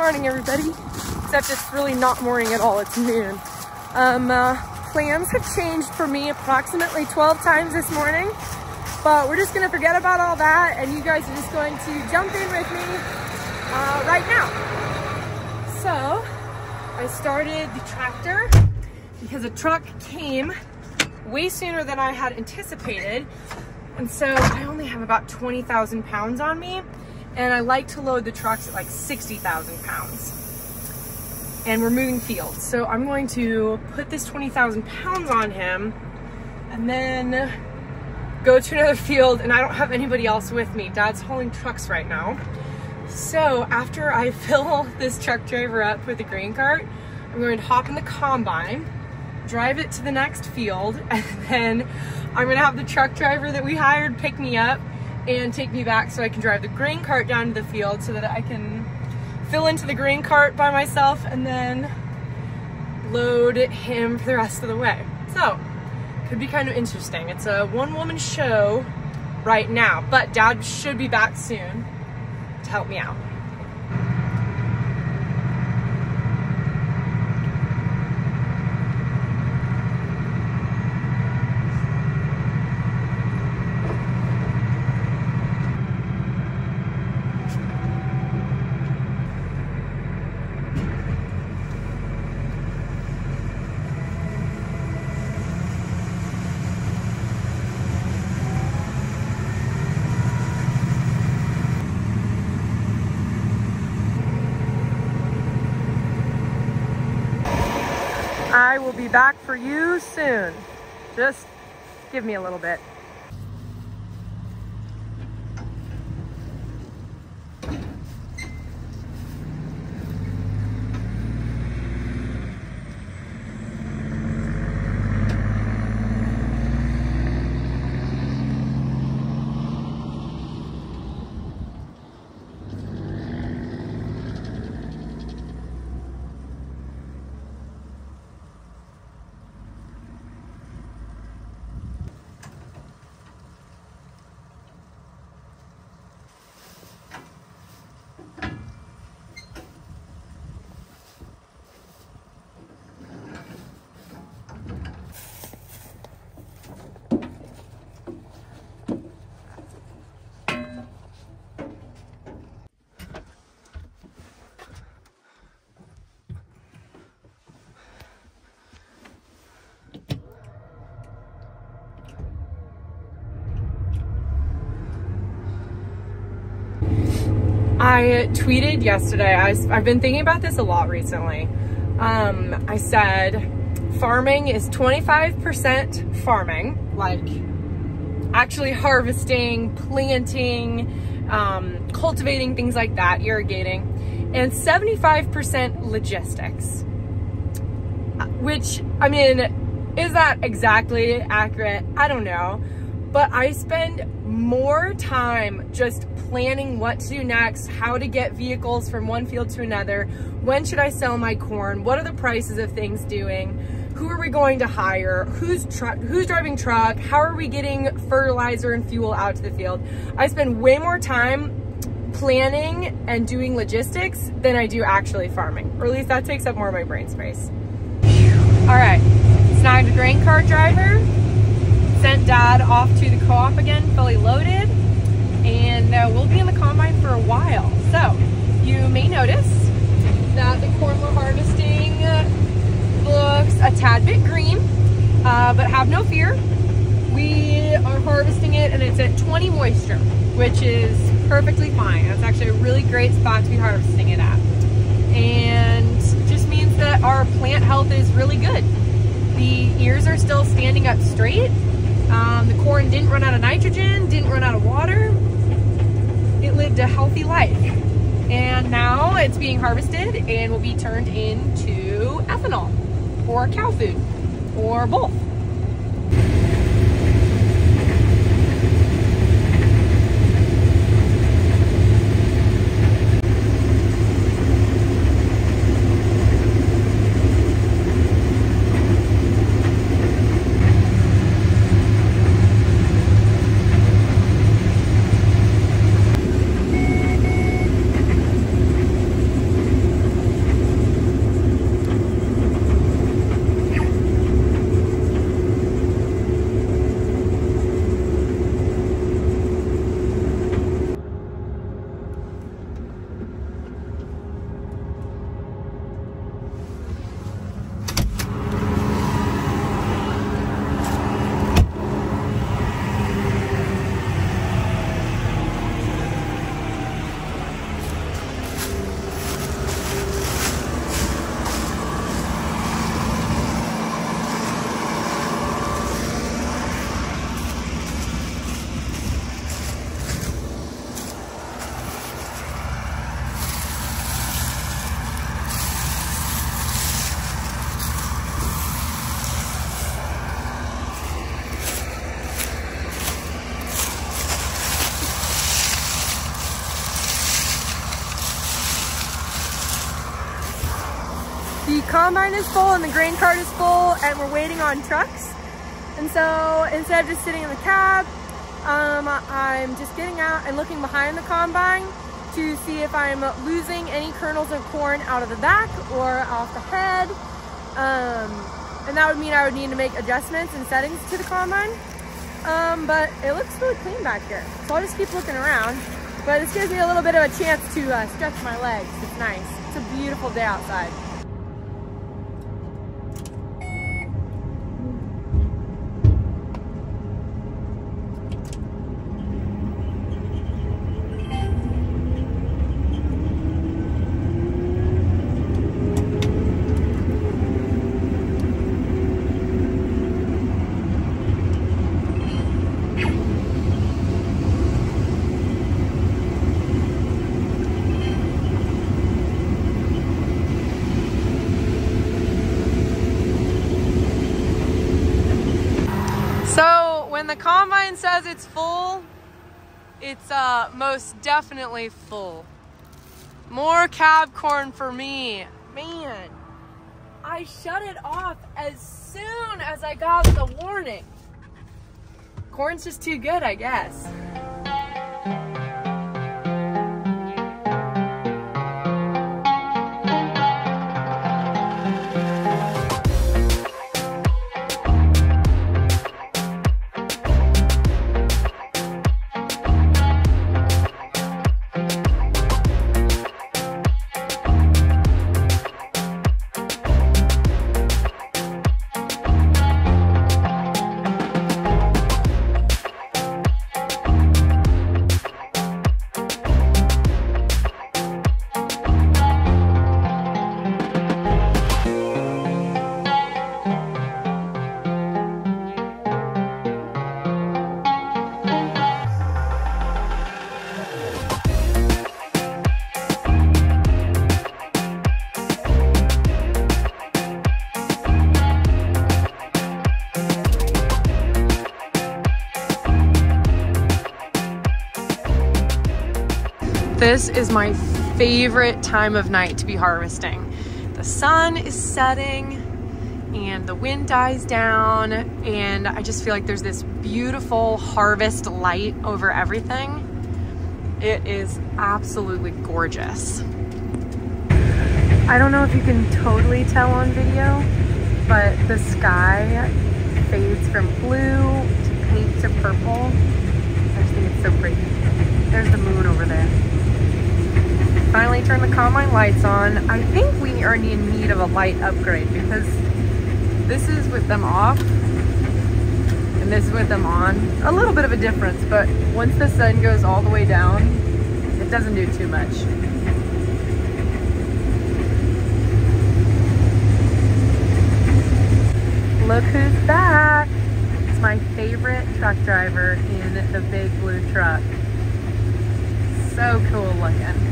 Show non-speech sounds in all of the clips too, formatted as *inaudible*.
morning, everybody. Except it's really not morning at all, it's noon. Um, uh, plans have changed for me approximately 12 times this morning, but we're just gonna forget about all that and you guys are just going to jump in with me uh, right now. So, I started the tractor because a truck came way sooner than I had anticipated. And so I only have about 20,000 pounds on me and I like to load the trucks at like 60,000 pounds. And we're moving fields. So I'm going to put this 20,000 pounds on him and then go to another field and I don't have anybody else with me. Dad's hauling trucks right now. So after I *laughs* fill this truck driver up with the grain cart, I'm going to hop in the combine, drive it to the next field, *laughs* and then I'm gonna have the truck driver that we hired pick me up and take me back so I can drive the grain cart down to the field so that I can fill into the grain cart by myself and then load him for the rest of the way. So, could be kind of interesting. It's a one woman show right now, but dad should be back soon to help me out. I will be back for you soon. Just give me a little bit. I tweeted yesterday, I, have been thinking about this a lot recently. Um, I said farming is 25% farming, like actually harvesting, planting, um, cultivating, things like that, irrigating, and 75% logistics. Which, I mean, is that exactly accurate? I don't know. But I spend more time just planning what to do next, how to get vehicles from one field to another, when should I sell my corn, what are the prices of things doing, who are we going to hire, who's who's driving truck, how are we getting fertilizer and fuel out to the field. I spend way more time planning and doing logistics than I do actually farming, or at least that takes up more of my brain space. All right, snagged a grain cart driver, sent dad off to the co-op again, fully loaded, and uh, we'll be in the combine for a while. So you may notice that the corn we're harvesting looks a tad bit green, uh, but have no fear. We are harvesting it and it's at 20 moisture, which is perfectly fine. That's actually a really great spot to be harvesting it at. And just means that our plant health is really good. The ears are still standing up straight. Um, the corn didn't run out of nitrogen, didn't run out of water it lived a healthy life. And now it's being harvested and will be turned into ethanol or cow food or both. Combine is full and the grain cart is full and we're waiting on trucks. And so instead of just sitting in the cab, um, I'm just getting out and looking behind the combine to see if I'm losing any kernels of corn out of the back or off the head. Um, and that would mean I would need to make adjustments and settings to the combine. Um, but it looks really clean back here. So I'll just keep looking around. But this gives me a little bit of a chance to uh, stretch my legs. It's nice. It's a beautiful day outside. when the combine it's full, it's uh, most definitely full. More cab corn for me. Man, I shut it off as soon as I got the warning. Corn's just too good, I guess. This is my favorite time of night to be harvesting. The sun is setting and the wind dies down and I just feel like there's this beautiful harvest light over everything. It is absolutely gorgeous. I don't know if you can totally tell on video, but the sky fades from blue to pink to purple. I just think it's so pretty. There's the moon over there finally turned the combine lights on. I think we are in need of a light upgrade because this is with them off and this is with them on. A little bit of a difference, but once the sun goes all the way down, it doesn't do too much. Look who's back. It's my favorite truck driver in the big blue truck. So cool looking.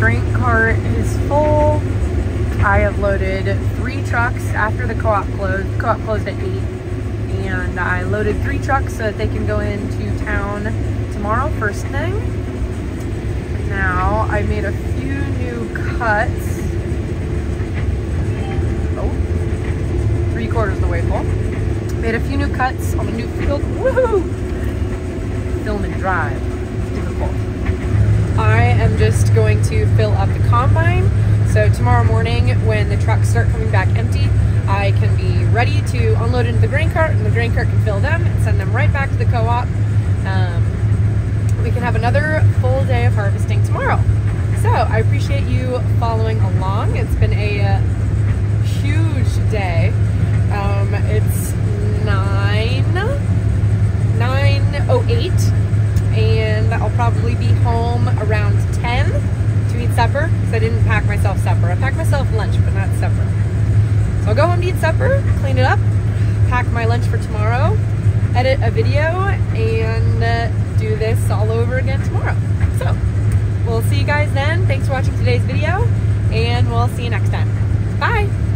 grain cart is full. I have loaded three trucks after the co-op closed. Co-op closed at 8. And I loaded three trucks so that they can go into town tomorrow first thing. Now, I made a few new cuts. Oh, three quarters of the way full. Made a few new cuts on the new field. Woohoo! Film and drive. difficult. I am just going to fill up the combine. So tomorrow morning when the trucks start coming back empty, I can be ready to unload into the grain cart and the grain cart can fill them and send them right back to the co-op. Um, we can have another full day of harvesting tomorrow. So I appreciate you following along. It's been a uh, huge day. Um, it's 9, 9.08 and I'll probably be home around 10 to eat supper because I didn't pack myself supper. I packed myself lunch, but not supper. So I'll go home to eat supper, clean it up, pack my lunch for tomorrow, edit a video, and uh, do this all over again tomorrow. So we'll see you guys then. Thanks for watching today's video, and we'll see you next time. Bye!